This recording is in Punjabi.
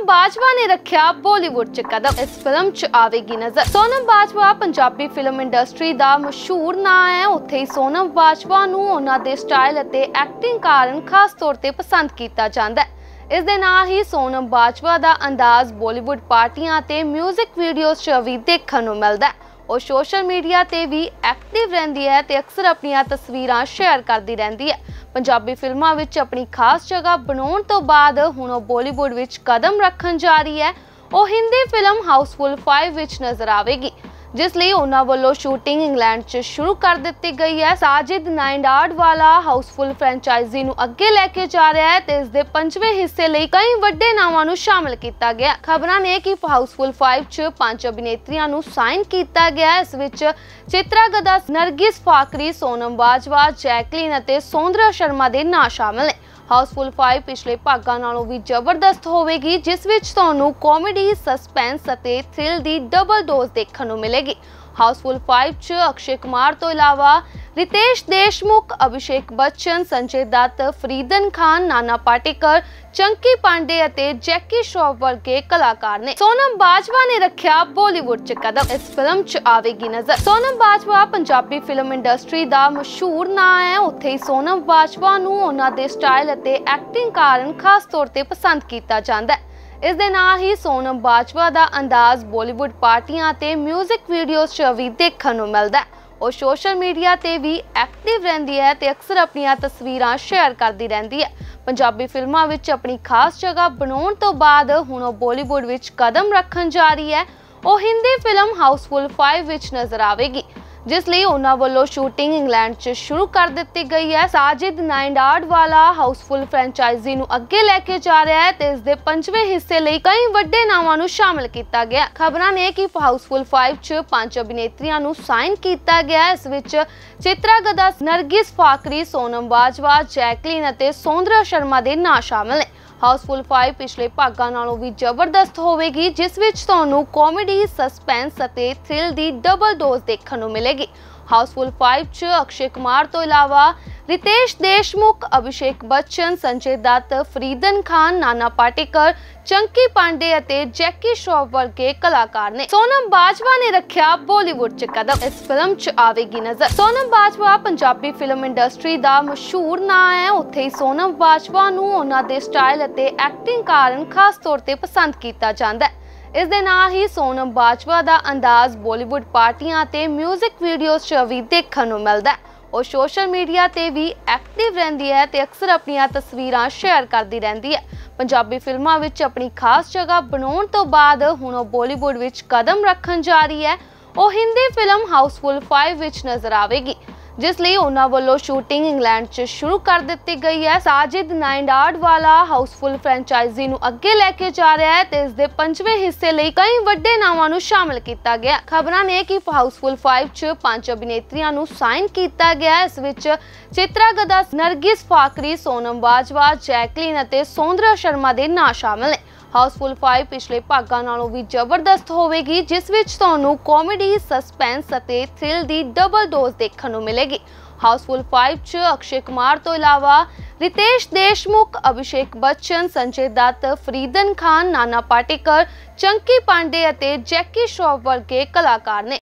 ਸੋਨਮ ਬਾਜਵਾ ਨੇ ਰੱਖਿਆ ਬਾਲੀਵੁੱਡ 'ਚ ਕਦਮ। ਇਸ ਫਿਲਮ 'ਚ ਆਵੇਗੀ ਨਜ਼ਰ। ਸੋਨਮ ਬਾਜਵਾ ਪੰਜਾਬੀ ਫਿਲਮ ਇੰਡਸਟਰੀ ਦਾ ਮਸ਼ਹੂਰ ਨਾਂ ਹੈ। ਉੱਥੇ ਹੀ ਸੋਨਮ ਬਾਜਵਾ ਨੂੰ ਉਹਨਾਂ ਦੇ ਸਟਾਈਲ ਅਤੇ ਐਕਟਿੰਗ ਕਾਰਨ ਖਾਸ ਤੌਰ ਤੇ ਪਸੰਦ ਕੀਤਾ ਜਾਂਦਾ ਹੈ। ਇਸ ਦੇ ਨਾਲ ਹੀ ਸੋਨਮ ਬਾਜਵਾ ਦਾ ਅੰਦਾਜ਼ ਬਾਲੀਵੁੱਡ ਪਾਰਟੀਆਂ ਤੇ 뮤직 ਵੀਡੀਓਜ਼ 'ਚ ਵੀ ਦੇਖਣ ਨੂੰ ਮਿਲਦਾ ਹੈ। ਉਹ ਸੋਸ਼ਲ ਮੀਡੀਆ ਤੇ ਵੀ ਐਕਟਿਵ ਰਹਿੰਦੀ ਹੈ ਤੇ ਅਕਸਰ ਆਪਣੀਆਂ ਤਸਵੀਰਾਂ ਸ਼ੇਅਰ ਕਰਦੀ ਰਹਿੰਦੀ ਹੈ। ਪੰਜਾਬੀ ਫਿਲਮਾਂ ਵਿੱਚ ਆਪਣੀ ਖਾਸ ਜਗ੍ਹਾ ਬਣਾਉਣ ਤੋਂ ਬਾਅਦ ਹੁਣ ਉਹ ਬਾਲੀਵੁੱਡ ਵਿੱਚ ਕਦਮ ਰੱਖਣ ਜਾ ਰਹੀ ਹੈ। ਉਹ ਹਿੰਦੀ ਫਿਲਮ ਹਾਊਸਫੁੱਲ 5 ਵਿੱਚ ਨਜ਼ਰ ਆਵੇਗੀ। ਜਿਸ ਲਈ ਉਹਨਾਂ ਵੱਲੋਂ ਸ਼ੂਟਿੰਗ ਇੰਗਲੈਂਡ 'ਚ ਸ਼ੁਰੂ ਕਰ ਦਿੱਤੀ ਗਈ ਹੈ। ਸਾਜਿਦ ਨਾਇੰਡਾਡ ਵਾਲਾ ਹਾਊਸਫੁੱਲ ਫਰੈਂਚਾਈਜ਼ੀ ਨੂੰ ਅੱਗੇ ਲੈ ਕੇ ਜਾ ਰਿਹਾ ਹੈ ਤੇ ਇਸ ਦੇ ਪੰਜਵੇਂ ਹਿੱਸੇ ਲਈ ਕਈ ਵੱਡੇ ਨਾਵਾਂ ਨੂੰ ਸ਼ਾਮਲ ਕੀਤਾ ਗਿਆ ਖਬਰਾਂ ਨੇ ਕਿ ਹਾਊਸਫੁਲ 5 'ਚ ਪੰਜ ਅਭਿਨੇਤਰੀਆਂ ਨੂੰ ਸਾਈਨ ਕੀਤਾ ਗਿਆ ਇਸ ਵਿੱਚ ਚਿਤਰਾ ਗਦਾ, ਨਰਗਿਸ ਫਾਕਰੀ, ਸੋਨਮ ਬਾਜਵਾ, ਜੈਕਲੀਨ ਅਤੇ ਸੌਂਦਰਾ ਸ਼ਰਮਾ ਦੇ ਨਾਂ ਸ਼ਾਮਲ ਨੇ। ਹਾਊਸਫੁੱਲ 5 ਪਿਛਲੇ ਭਾਗਾਂ ਨਾਲੋਂ ਵੀ ਜ਼ਬਰਦਸਤ ਹੋਵੇਗੀ, ਜਿਸ ਵਿੱਚ ਤੁਹਾਨੂੰ ਕਾਮੇਡੀ, ਸਸਪੈਂਸ ਅਤੇ ਥ੍ਰਿਲ ਦੀ ਡਬਲ ਡੋਜ਼ ਦੇਖਣ ਨੂੰ ਮਿਲੇਗੀ। ਹਾਊਸਫੁੱਲ 5 ਚ ਅਕਸ਼ੇ ਕੁਮਾਰ ਤੋਂ ਇਲਾਵਾ ਰਿਤੇਸ਼ ਦੇਸ਼ਮੁਖ, ਅਭਿਸ਼ੇਕ ਬੱਚਨ, ਸੰਜੇ ਦੱਤ, ਫਰੀਦਨ ਖਾਨ, ਨਾਨਾ ਪਾਟੇਕਰ, ਚੰਕੀ ਪਾਂਡੇ ਅਤੇ ਜੈਕੀ ਸ਼ਰੋਫ ਵਰਗੇ ਕਲਾਕਾਰ ਨੇ ਸੋਨਮ ਬਾਜਵਾ ਨੇ ਰੱਖਿਆ ਬਾਲੀਵੁੱਡ 'ਚ ਕਦਮ। ਇਸ ਫਿਲਮ 'ਚ ਆਵੇਗੀ ਨਜ਼ਰ। ਸੋਨਮ ਬਾਜਵਾ ਪੰਜਾਬੀ ਫਿਲਮ ਇੰਡਸਟਰੀ ਦਾ ਮਸ਼ਹੂਰ ਨਾਂ ਹੈ। ਉੱਥੇ ਹੀ ਸੋਨਮ ਬਾਜਵਾ ਨੂੰ ਉਹਨਾਂ ਦੇ ਸਟਾਈਲ ਅਤੇ ਐਕਟਿੰਗ ਕਾਰਨ ਖਾਸ ਤੌਰ ਤੇ ਪਸੰਦ ਕੀਤਾ ਜਾਂਦਾ ਹੈ। ਇਸ ਦੇ ਨਾਲ ਹੀ ਸੋਨਮ ਬਾਜਵਾ ਦਾ ਅੰਦਾਜ਼ ਬਾਲੀਵੁੱਡ ਪਾਰਟੀਆਂ ਤੇ 뮤직 ਵੀਡੀਓਜ਼ 'ਚ ਵੀ ਦੇਖਣ ਨੂੰ ਮਿਲਦਾ ਹੈ। ਉਹ ਸੋਸ਼ਲ ਮੀਡੀਆ ਤੇ ਵੀ ਐਕਟਿਵ ਰਹਿੰਦੀ ਹੈ ਤੇ ਅਕਸਰ ਆਪਣੀਆਂ ਤਸਵੀਰਾਂ ਸ਼ੇਅਰ ਕਰਦੀ ਰਹਿੰਦੀ ਹੈ। ਪੰਜਾਬੀ ਫਿਲਮਾਂ ਵਿੱਚ ਆਪਣੀ ਖਾਸ ਜਗ੍ਹਾ ਬਣਾਉਣ ਤੋਂ ਬਾਅਦ ਹੁਣ ਉਹ ਬਾਲੀਵੁੱਡ ਵਿੱਚ ਕਦਮ ਰੱਖਣ ਜਾ ਰਹੀ ਹੈ। ਉਹ ਹਿੰਦੀ ਫਿਲਮ ਹਾਊਸਫੁੱਲ 5 ਵਿੱਚ ਨਜ਼ਰ ਆਵੇਗੀ। ਜਿਸ ਲਈ ਉਹਨਾਂ ਵੱਲੋਂ ਸ਼ੂਟਿੰਗ ਇੰਗਲੈਂਡ 'ਚ ਸ਼ੁਰੂ ਕਰ ਦਿੱਤੀ ਗਈ ਹੈ। ਸਾਜਿਦ ਨਾਇੰਡਾਡ ਵਾਲਾ ਹਾਊਸਫੁੱਲ ਫਰੈਂਚਾਈਜ਼ੀ ਨੂੰ ਅੱਗੇ ਲੈ ਕੇ ਜਾ ਰਿਹਾ ਹੈ ਤੇ ਇਸ ਦੇ ਪੰਜਵੇਂ ਹਿੱਸੇ ਲਈ ਕਈ ਵੱਡੇ ਨਾਵਾਂ ਨੂੰ ਸ਼ਾਮਲ ਕੀਤਾ ਗਿਆ ਖਬਰਾਂ ਨੇ ਕਿ ਹਾਊਸਫੁੱਲ 5 'ਚ ਪੰਜ ਅਭਿਨੇਤਰੀਆਂ ਨੂੰ ਸਾਈਨ ਕੀਤਾ ਗਿਆ ਇਸ ਵਿੱਚ ਚਿਤਰਾ ਗਦਾ, ਨਰਗਿਸ ਫਾਕਰੀ, ਸੋਨਮ ਬਾਜਵਾ, ਜੈਕਲੀਨ ਅਤੇ ਸੋਂਦਰਾ ਸ਼ਰਮਾ ਦੇ ਨਾਂ ਸ਼ਾਮਲ ਨੇ। ਹਾਊਸਫੁੱਲ 5 ਪਿਛਲੇ ਭਾਗਾਂ ਨਾਲੋਂ ਵੀ ਜ਼ਬਰਦਸਤ ਹੋਵੇਗੀ, ਜਿਸ ਵਿੱਚ ਤੁਹਾਨੂੰ ਕਾਮੇਡੀ, ਸਸਪੈਂਸ ਅਤੇ ਥ੍ਰਿਲ ਦੀ ਡਬਲ ਡੋਜ਼ ਦੇਖਣ ਨੂੰ ਮਿਲੇਗੀ। ਹਾਊਸਫੁੱਲ 5 ਚ ਅਕਸ਼ੇ ਕੁਮਾਰ ਤੋਂ ਇਲਾਵਾ ਰਿਤੇਸ਼ ਦੇਸ਼ਮੁਖ ਅਭਿਸ਼ੇਕ ਬੱਚਨ ਸੰਜੇ ਦੱਤ ਫਰੀਦਨ ਖਾਨ ਨਾਨਾ ਪਾਟੇਕਰ ਚੰਕੀ ਪਾਂਡੇ ਅਤੇ ਜੈਕੀ ਸ਼ਰੋਫ ਵਰਗੇ ਕਲਾਕਾਰ ਨੇ ਸੋਨਮ ਬਾਜਵਾ ਨੇ ਰੱਖਿਆ ਬਾਲੀਵੁੱਡ 'ਚ ਕਦਮ ਇਸ ਫਿਲਮ 'ਚ ਆਵੇਗੀ ਨਜ਼ਰ ਸੋਨਮ ਬਾਜਵਾ ਪੰਜਾਬੀ ਫਿਲਮ ਇੰਡਸਟਰੀ ਦਾ ਮਸ਼ਹੂਰ ਨਾਂ ਹੈ ਉੱਥੇ ਹੀ ਸੋਨਮ ਬਾਜਵਾ ਨੂੰ ਉਹਨਾਂ ਦੇ ਸਟਾਈਲ ਅਤੇ ਐਕਟਿੰਗ ਕਾਰਨ ਖਾਸ ਤੌਰ ਤੇ ਪਸੰਦ ਕੀਤਾ ਜਾਂਦਾ ਹੈ ਇਸ ਦੇ ਨਾਲ ਹੀ ਸੋਨਮ ਬਾਜਵਾ ਦਾ ਅੰਦਾਜ਼ ਬਾਲੀਵੁੱਡ ਪਾਰਟੀਆਂ ਤੇ 뮤직 ਵੀਡੀਓਜ਼ 'ਚ ਵੀ ਦੇਖਣ ਨੂੰ ਮਿਲਦਾ ਹੈ ਉਹ ਸੋਸ਼ਲ ਮੀਡੀਆ ਤੇ ਵੀ ਐਕਟਿਵ ਰਹਿੰਦੀ ਹੈ ਤੇ ਅਕਸਰ ਆਪਣੀਆਂ ਤਸਵੀਰਾਂ ਸ਼ੇਅਰ ਕਰਦੀ ਰਹਿੰਦੀ ਹੈ। ਪੰਜਾਬੀ ਫਿਲਮਾਂ ਵਿੱਚ ਆਪਣੀ ਖਾਸ ਜਗ੍ਹਾ ਬਣਾਉਣ ਤੋਂ ਬਾਅਦ ਹੁਣ ਉਹ ਬਾਲੀਵੁੱਡ ਵਿੱਚ ਕਦਮ ਰੱਖਣ ਜਾ ਰਹੀ ਹੈ। ਉਹ ਹਿੰਦੀ ਫਿਲਮ ਹਾਊਸਫੁੱਲ 5 ਵਿੱਚ ਨਜ਼ਰ ਆਵੇਗੀ। ਜਿਸ ਲਈ ਉਹਨਾਂ ਵੱਲੋਂ ਸ਼ੂਟਿੰਗ ਇੰਗਲੈਂਡ 'ਚ ਸ਼ੁਰੂ ਕਰ ਦਿੱਤੀ ਗਈ ਹੈ। ਸਾਜਿਦ ਨਾਇੰਡਾਡ ਵਾਲਾ ਹਾਊਸਫੁੱਲ ਫਰੈਂਚਾਈਜ਼ੀ ਨੂੰ ਅੱਗੇ ਲੈ ਕੇ ਜਾ ਰਿਹਾ ਹੈ ਤੇ ਇਸ ਦੇ ਪੰਜਵੇਂ ਹਿੱਸੇ ਲਈ ਕਈ ਵੱਡੇ ਨਾਵਾਂ ਨੂੰ ਸ਼ਾਮਲ ਕੀਤਾ ਗਿਆ ਖਬਰਾਂ ਨੇ ਕਿ ਹਾਊਸਫੁੱਲ 5 'ਚ ਪੰਜ ਅਭਿਨੇਤਰੀਆਂ ਨੂੰ ਸਾਈਨ ਕੀਤਾ ਗਿਆ ਇਸ ਵਿੱਚ ਚਿਤਰਾ ਗਦਾ, ਨਰਗਿਸ ਫਾਕਰੀ, ਸੋਨਮ ਬਾਜਵਾ, ਜੈਕਲੀਨ ਅਤੇ ਸੋਂਦਰਾ ਸ਼ਰਮਾ ਦੇ ਨਾਂ ਸ਼ਾਮਲ ਨੇ। ਹਾਊਸਫੁੱਲ 5 ਪਿਛਲੇ ਭਾਗਾਂ ਨਾਲੋਂ ਵੀ ਜ਼ਬਰਦਸਤ ਹੋਵੇਗੀ, ਜਿਸ ਵਿੱਚ ਤੁਹਾਨੂੰ ਕਾਮੇਡੀ, ਸਸਪੈਂਸ ਅਤੇ ਥ੍ਰਿਲ ਦੀ ਡਬਲ ਡੋਜ਼ ਦੇਖਣ ਨੂੰ ਮਿਲੇਗੀ। ਹਾਊਸਫੁੱਲ 5 ਚ ਅਕਸ਼ੇ ਕੁਮਾਰ ਤੋਂ ਇਲਾਵਾ ਰਿਤੇਸ਼ ਦੇਸ਼ਮੁਖ, ਅਭਿਸ਼ੇਕ ਬੱਚਨ, ਸੰਜੇ ਦੱਤ, ਫਰੀਦਨ ਖਾਨ, ਨਾਨਾ ਪਾਟੇਕਰ, ਚੰਕੀ ਪਾਂਡੇ ਅਤੇ ਜੈਕੀ ਸ਼ਰੋਫ ਵਰਗੇ ਕਲਾਕਾਰ ਨੇ।